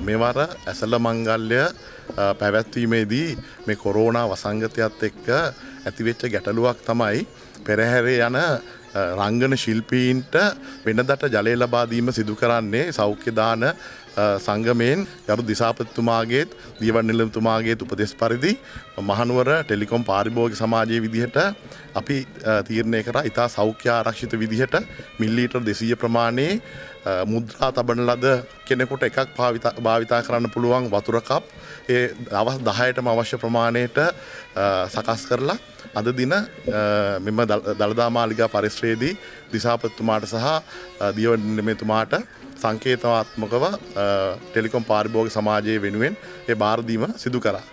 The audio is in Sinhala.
මෙවර ඇසල මංගල්‍ය පැවැත්වීමේදී මේ කොරෝනා වසංගතයත් එක්ක ඇතිවෙච්ච ගැටලුවක් තමයි පෙරහැරේ යන රංගන ශිල්පීන්ට වෙනදට ජලය ලබාදීම සිදු කරන්නේ සෞඛ්‍යදාන සංගමයෙන් ගරු දිසාපත්තුමාගේත් දීවන් නිලතුමාගේත් උපදෙස් පරිදි මහනුවර ටෙලිකොම් පාරිභෝග සමාජයේ විදිහට අපි තීරණය කර ඉතා සෞඛ්‍ය ආරක්ෂිත විදිහට මිල්ලීටර් දෙසීය ප්‍රමාණයේ මුද්‍රා තබන ලද කෙනෙකුට එකක් භාවිතා කරන්න පුළුවන් වතුරකප්. ඒ දවස් දහයටම අවශ්‍ය ප්‍රමාණයට සකස් කරලා අද දින මෙම දළදාමාලිගා පරිශ්‍රයේදී දිසාපත්තුමාට සහ දියවනමතුමාට සංකේතවාත්මකව ටෙලිකොම් පාරිභෝග සමාජය වෙනුවෙන් ඒ භාරදීම සිදු කරා.